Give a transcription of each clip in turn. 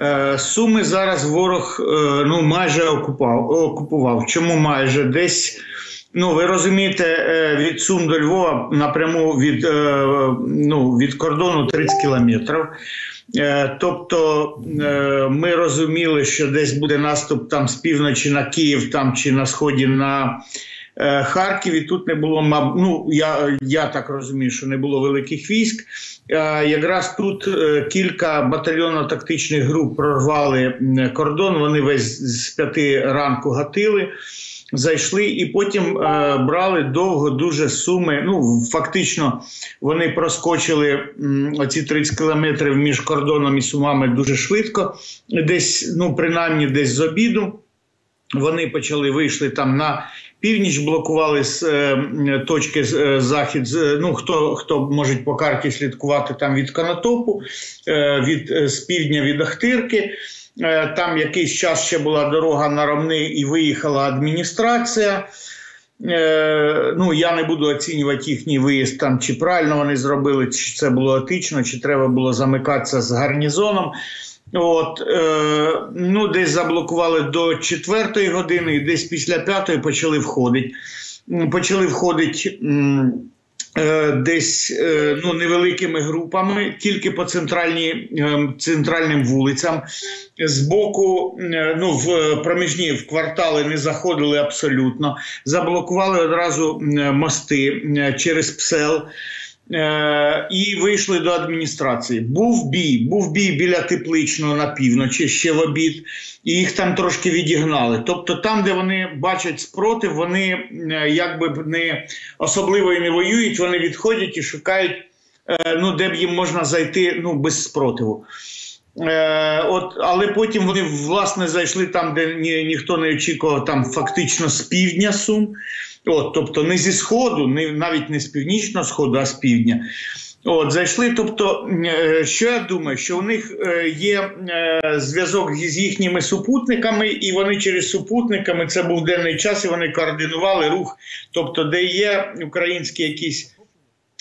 Е, Суми зараз ворог е, ну майже окупав. окупував. Чому майже десь? Ну, ви розумієте, е, від Сум до Львова напряму від ну, від кордону 30 кілометрів. Тобто ми розуміли, що десь буде наступ там з півночі на Київ там чи на сході на Харків. І тут не було ну, я, я так розумію, що не було великих військ. Якраз тут е, кілька батальйонно-тактичних груп прорвали кордон. Вони весь з п'яти ранку гатили. Зайшли і потім е, брали довго дуже суми. Ну фактично вони проскочили оці 30 кілометрів між кордоном і сумами дуже швидко, десь, ну принаймні, десь з обіду. Вони почали вийшли там на північ, блокували з е, точки е, захід. Ну хто хто може по карті слідкувати там від Канатопу, е, від е, з півдня від Ахтирки. Е, там якийсь час ще була дорога на Ромни і виїхала адміністрація. Е, ну, я не буду оцінювати їхній виїзд там, чи правильно вони зробили, чи це було етично, чи треба було замикатися з гарнізоном. От, е, ну, Десь заблокували до четвертої години, і десь після п'ятої почали входити. Почали входити е, десь е, ну, невеликими групами, тільки по е, центральним вулицям. З боку, е, ну, в проміжні в квартали не заходили абсолютно. Заблокували одразу мости е, через Псел. Е, і вийшли до адміністрації. Був бій, був бій біля тепличного на півночі, ще в обід, і їх там трошки відігнали. Тобто, там, де вони бачать спротив, вони е, якби не особливо і не воюють, вони відходять і шукають, е, ну, де б їм можна зайти ну, без спротиву. Е, от, Але потім вони власне зайшли там, де ні, ніхто не очікував, там фактично з півдня Сум. От, Тобто не зі Сходу, не, навіть не з північного сходу, а з півдня. От, Зайшли. Тобто, е, що я думаю, що у них е, є е, зв'язок з їхніми супутниками, і вони через супутниками це був денний час, і вони координували рух. Тобто, де є українські якісь.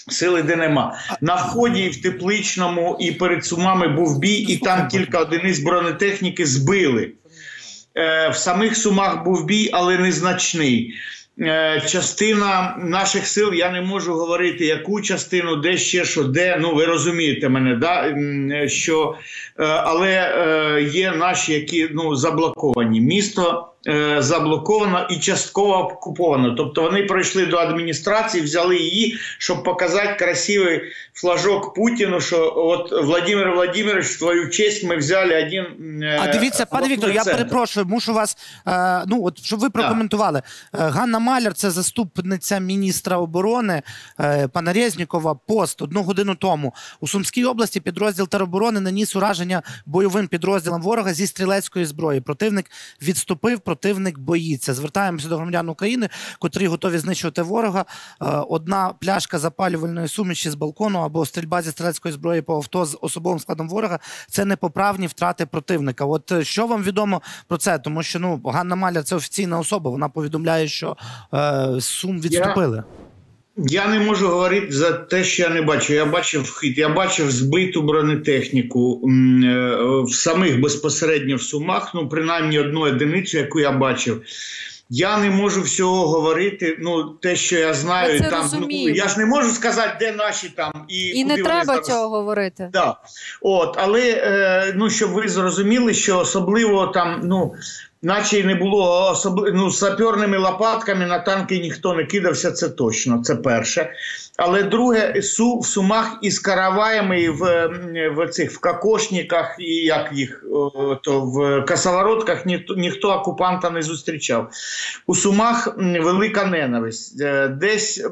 Сили, де нема на вході в тепличному, і перед сумами був бій, і там кілька одиниць бронетехніки збили. Е, В самих сумах був бій, але незначний. Е, частина наших сил, я не можу говорити, яку частину, де ще що, де. Ну ви розумієте мене, да? що е, але е, є наші, які ну заблоковані. Місто заблоковано і частково окуповано. Тобто вони пройшли до адміністрації, взяли її, щоб показати красивий флажок Путіну. Що от Владимир Владимирович, в твою честь ми взяли один. Е, а дивіться, пане Віктор, я перепрошую, мушу вас. Е, ну от щоб ви прокоментували. Да. Ганна Маляр, це заступниця міністра оборони пана Резнікова. Пост одну годину тому у Сумській області підрозділ тероборони наніс ураження бойовим підрозділам ворога зі стрілецької зброї. Противник відступив противник боїться. Звертаємося до громадян України, котрі готові знищувати ворога. Е, одна пляшка запалювальної суміші з балкону або стрільба зі стрілецької зброї по авто з особовим складом ворога це непоправні втрати противника. От е, що вам відомо про це? Тому що ну Ганна Маля це офіційна особа. Вона повідомляє, що е, сум відступили. Я... Я не можу говорити за те, що я не бачу. Я бачив хід, я бачив збиту бронетехніку е, в самих безпосередньо в сумах, ну принаймні одну одиницю, яку я бачив. Я не можу всього говорити. Ну, те, що я знаю, там ну, я ж не можу сказати, де наші там і і не треба зараз... цього говорити. Да. От, але е, ну щоб ви зрозуміли, що особливо там ну наче й не було особливо ну, саперними лопатками на танки ніхто не кидався. Це точно. Це перше. Але друге, су в сумах із караваями і в в цих в кокошниках, і як їх то в касоворотках ніхто ніхто окупанта не зустрічав. У сумах велика ненависть. Е, десь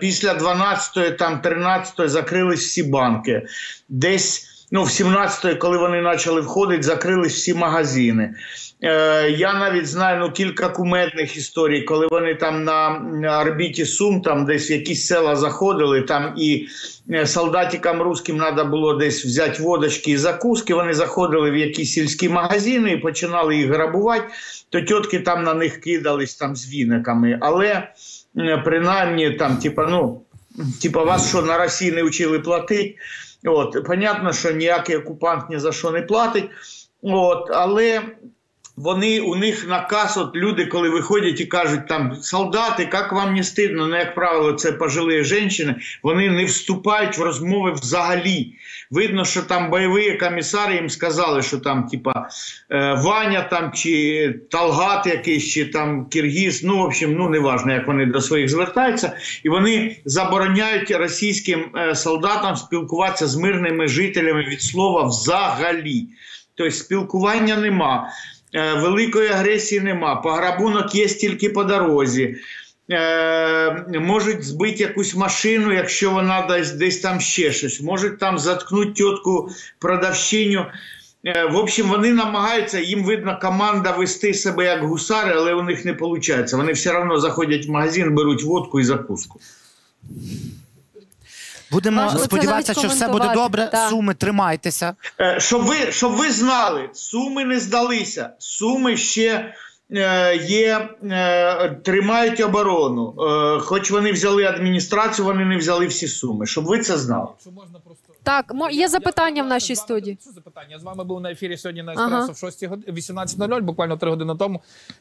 після 12-ї, там 13-ї закрились всі банки. Десь ну, в 17-ї, коли вони почали входити, закрились всі магазини. Е, я навіть знаю ну, кілька кумедних історій, коли вони там на орбіті Сум, там десь в якісь села заходили, там і е, солдатикам русським треба було десь взяти водочки і закуски. Вони заходили в якісь сільські магазини і починали їх грабувати, то тітки там на них кидались там з віниками. Але принаймні там, типа, ну, типа, вас що на Росії не вчили платити. От, Понятно, що ніякий окупант ні за що не платить. От, але вони у них наказ, от люди, коли виходять і кажуть, там солдати, як вам не стидно, ну, як правило, це пожилі жінки, вони не вступають в розмови взагалі. Видно, що там бойові комісари їм сказали, що там, типа, е, Ваня там чи Талгат якийсь, чи там Киргіз, ну, в общем, ну неважно, як вони до своїх звертаються, і вони забороняють російським е, солдатам спілкуватися з мирними жителями від слова взагалі. Тобто спілкування нема. Е, великої агресії нема. Пограбунок є тільки по дорозі. Е, можуть збити якусь машину, якщо вона десь десь там ще щось. Можуть там заткнути тітку продавщиню. Е, в общем, вони намагаються, їм видно, команда вести себе як гусари, але у них не виходить. Вони все одно заходять в магазин, беруть водку і закуску. Будемо Важко сподіватися, що все буде добре. Та. Суми тримайтеся. Е, щоб ви щоб ви знали, суми не здалися. Суми ще е, є, е, тримають оборону. Е, хоч вони взяли адміністрацію, вони не взяли всі суми. Щоб ви це знали. Що можна просто. Так, мо- є запитання в нашій студії. Це запитання. Я з вами був на ефірі сьогодні на еспресо ага. в 6 18.00, буквально 3 години тому.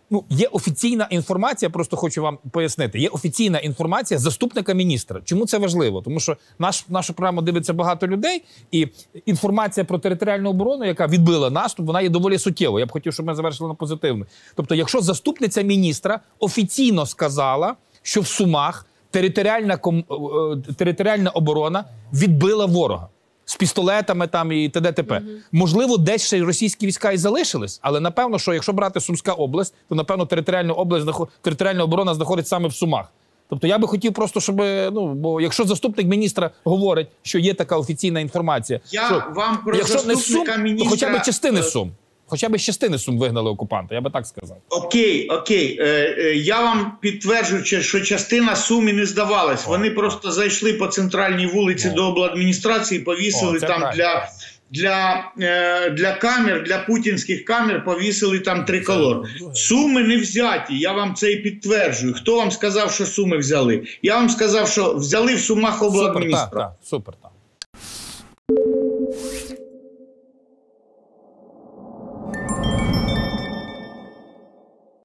Ну, є офіційна інформація, просто хочу вам пояснити. Є офіційна інформація заступника міністра. Чому це важливо? Тому що наш нашу програму дивиться багато людей, і інформація про територіальну оборону, яка відбила наступ, вона є доволі суттєвою. Я б хотів, щоб ми завершили на позитивно. Тобто, якщо заступниця міністра офіційно сказала, що в Сумах територіальна е, е, територіальна оборона відбила ворога з пістолетами там і т.д. т.п. Mm -hmm. Можливо, десь ще й російські війська і залишились, але напевно, що якщо брати Сумська область, то напевно територіальна область територіальна оборона знаходиться саме в Сумах. Тобто я би хотів просто, щоб ну бо якщо заступник міністра говорить, що є така офіційна інформація, я що, вам про якщо не сум, міністра... то хоча б частини сум. Хоча б з частини сум вигнали окупанта, я би так сказав. Окей, окей. Е, е, Я вам підтверджую, що частина сумі не здавалась. О, Вони просто зайшли по центральній вулиці О. до обладміністрації, повісили О, там правильно. для для е, для камер, для путінських камер повісили там триколор. Суми не взяті. Я вам це і підтверджую. Хто вам сказав, що суми взяли? Я вам сказав, що взяли в сумах обладміністрації. Супер, так, так, супер так.